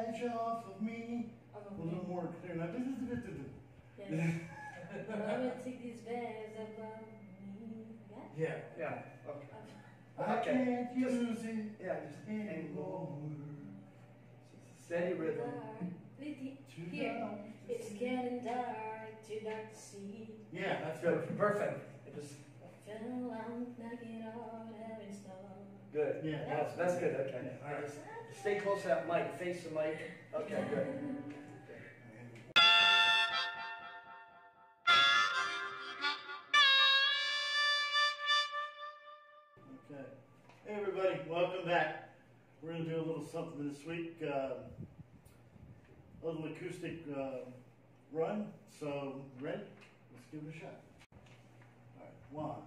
Mama, take this badge off of me. Of A little more clear now. Yeah. Mama, take these bags above me. Yeah? Yeah, yeah, okay. I Okay. can't use it Yeah, just anymore. steady rhythm. Here, Too Here. dark. it's getting dark, too dark to see. Yeah, that's That's good, perfect. It just, I fell out, knocking out heaven's door. Good. Yeah. That's, that's good, okay. All right, stay close to that mic, face the mic. Okay, good. Okay. Hey, everybody, welcome back. We're going to do a little something this week, um, a little acoustic uh, run. So, ready? Let's give it a shot. All right, one,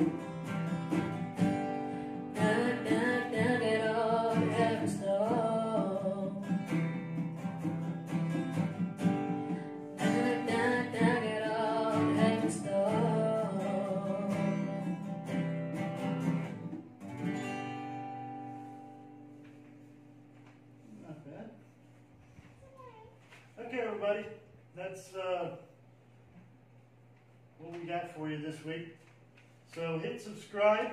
Okay, everybody, that's uh, what we got for you this week. So hit subscribe,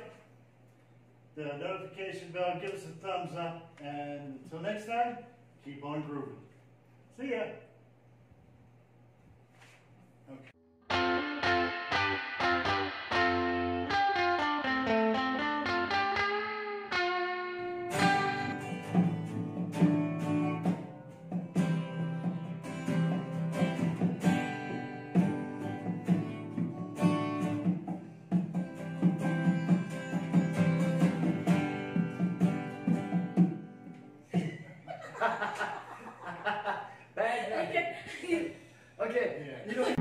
the notification bell, give us a thumbs up, and until next time, keep on grooving. See ya. Bad. Okay, Yeah. you know.